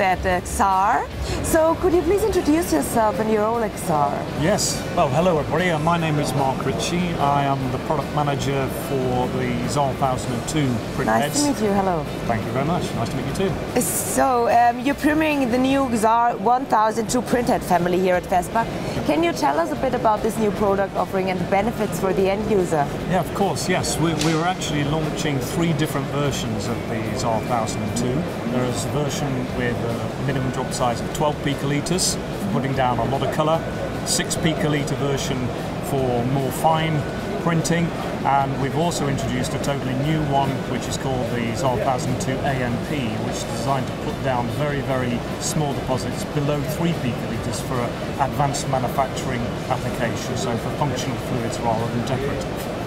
at uh, Xaar. So could you please introduce yourself and your role at Xaar? Yes. Well, hello everybody. Uh, my name is Mark Ritchie. I am the product manager for the Xaar 1002 print Nice heads. to meet you. Hello. Thank you very much. Nice to meet you too. So um, you're premiering the new Xaar 1002 printhead family here at FESPA. Can you tell us a bit about this new product offering and the benefits for the end user? Yeah, of course. Yes, we, we were actually launching three different versions of the Xaar 1002. There is a version with a minimum drop size of 12 picolitres, putting down a lot of colour. Six picoliter version for more fine printing, and we've also introduced a totally new one which is called the Xaar 1002 AMP, which is designed to put down very, very small deposits below 3 picolitres for advanced manufacturing applications, so for functional fluids rather than decorative.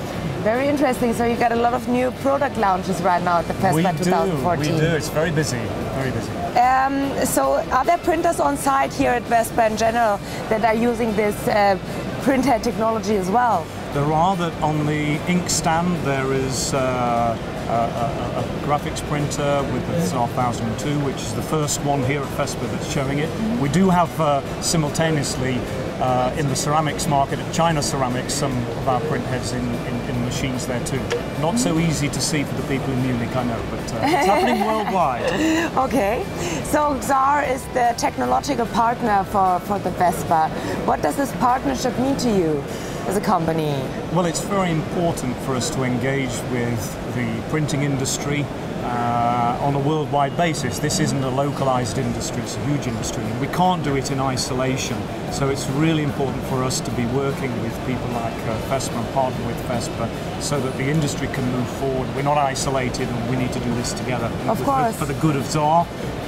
Very interesting. So you got a lot of new product launches right now at the We FESPA do, 2014. we do. It's very busy, very busy. Um, so are there printers on site here at FESPA in general that are using this uh, printhead technology as well? There are that on the ink stand there is uh, a, a, a graphics printer with the Xaar 1002, which is the first one here at FESPA that's showing it. We do have uh, simultaneously uh, in the ceramics market at China Ceramics some of our print heads in, in, in machines there too. Not so easy to see for the people in Munich, I know, but uh, it's happening worldwide. Okay, so Xaar is the technological partner for, for the FESPA. What does this partnership mean to you as a company? Well, it's very important for us to engage with the printing industry uh, on a worldwide basis. This isn't a localized industry, it's a huge industry. We can't do it in isolation. So it's really important for us to be working with people like uh, FESPA and partner with FESPA so that the industry can move forward. We're not isolated and we need to do this together. Of For- course. For the good of Xaar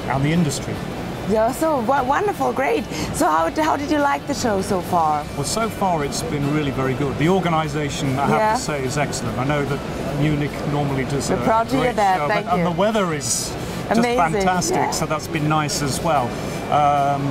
and the industry. Yeah, so wo- wonderful, great. So how, how did you like the show so far? Well, so far it's been really very good. The organisation, I have Yeah. to say, is excellent. I know that Munich normally does We're a proud to hear that, show, thank but, and the weather is just Amazing, fantastic. yeah. So that's been nice as well. Um,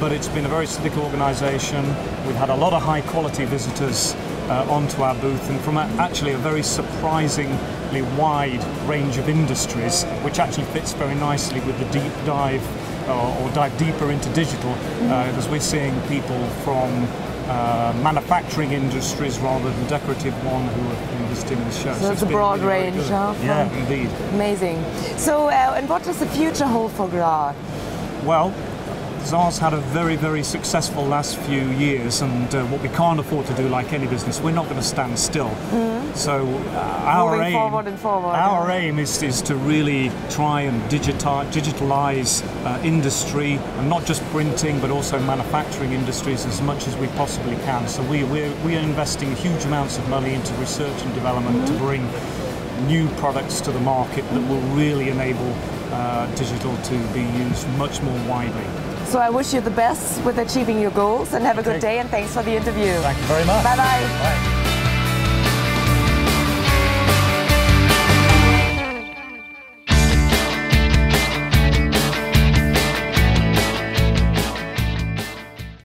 but it's been a very slick organisation. We've had a lot of high quality visitors uh, onto our booth, and from a, actually a very surprisingly wide range of industries, which actually fits very nicely with the deep dive or, or dive deeper into digital, uh, because we're seeing people from uh, manufacturing industries rather than decorative one who have been visiting the show. So it's a broad really range, huh, Yeah, indeed. Amazing. So, uh, and what does the future hold for Xaar? Well, Xaar's had a very, very successful last few years, and uh, what we can't afford to do, like any business, we're not going to stand still. So uh, our Moving aim, forward and forward, our yeah. aim is, is to really try and digitize, digitalize uh, industry, and not just printing, but also manufacturing industries as much as we possibly can. So we we're, we are investing huge amounts of money into research and development to bring new products to the market that will really enable uh, digital to be used much more widely. So I wish you the best with achieving your goals and have a good day and thanks for the interview. Thank you very much. Bye-bye. Bye.